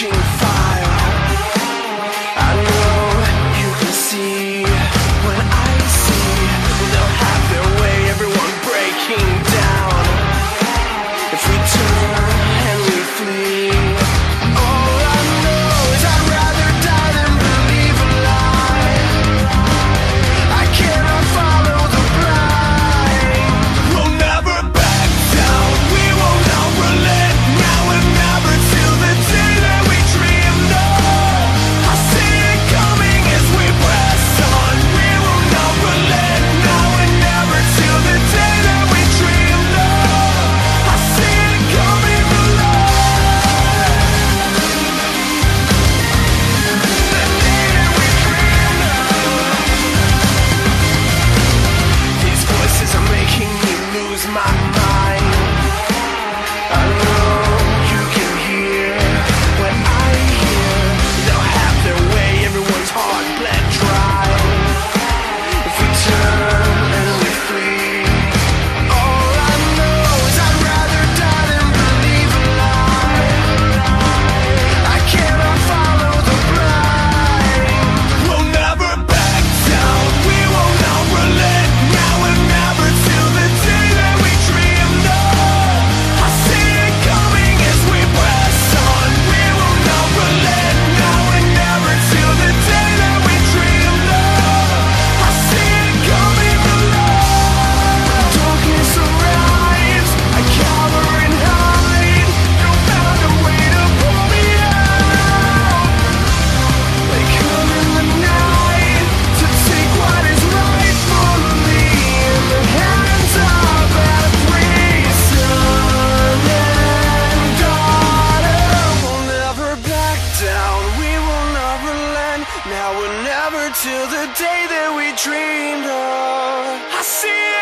reaching down, we will never relent Now or never till the day that we dreamed of. I see